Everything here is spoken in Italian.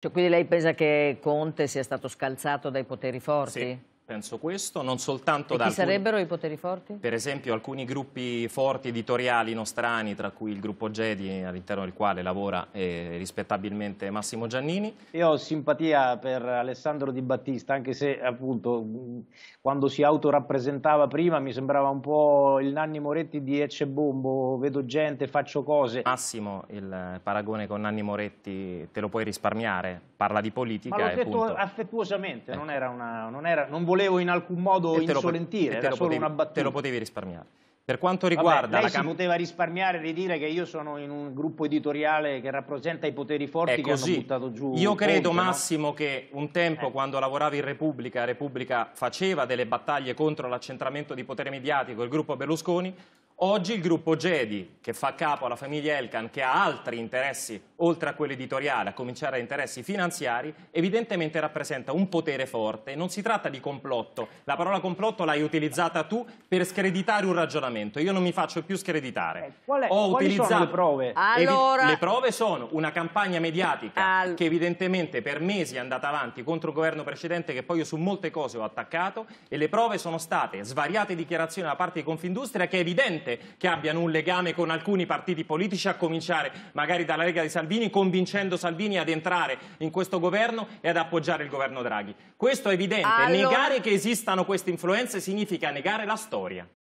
Cioè, quindi lei pensa che Conte sia stato scalzato dai poteri forti? Sì penso questo, non soltanto e da chi alcuni, sarebbero i poteri forti? Per esempio alcuni gruppi forti editoriali nostrani, tra cui il gruppo Gedi, all'interno del quale lavora eh, rispettabilmente Massimo Giannini. Io ho simpatia per Alessandro Di Battista, anche se appunto quando si autorappresentava prima mi sembrava un po' il Nanni Moretti di Ecce Bombo, vedo gente, faccio cose. Massimo, il paragone con Nanni Moretti te lo puoi risparmiare, parla di politica. Ma l'ho detto punto... affettuosamente, eh. non, era una, non, era, non volevo volevo in alcun modo insolentire, era solo potevi, una battuta. Te lo potevi risparmiare. Per quanto riguarda... Vabbè, lei si poteva risparmiare di dire che io sono in un gruppo editoriale che rappresenta i poteri forti che hanno buttato giù... Io credo, Ponte, Massimo, no? che un tempo eh. quando lavoravi in Repubblica, Repubblica faceva delle battaglie contro l'accentramento di potere mediatico, il gruppo Berlusconi, Oggi il gruppo Gedi, che fa capo alla famiglia Elkan, che ha altri interessi oltre a quello editoriale, a cominciare da interessi finanziari, evidentemente rappresenta un potere forte. Non si tratta di complotto. La parola complotto l'hai utilizzata tu per screditare un ragionamento. Io non mi faccio più screditare. Eh, qual è, Ho quali utilizzato... sono le prove? Allora... Le prove sono una campagna mediatica All... che evidentemente per mesi è andata avanti contro il governo precedente che poi io su molte cose ho attaccato e le prove sono state svariate dichiarazioni da parte di Confindustria che è evidente evidente che abbiano un legame con alcuni partiti politici, a cominciare magari dalla Lega di Salvini, convincendo Salvini ad entrare in questo governo e ad appoggiare il governo Draghi. Questo è evidente. Allora... Negare che esistano queste influenze significa negare la storia.